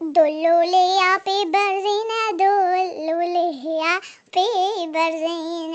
دلوا لي يا بيبرزينة دلوا لي يا بيبرزينة أوبا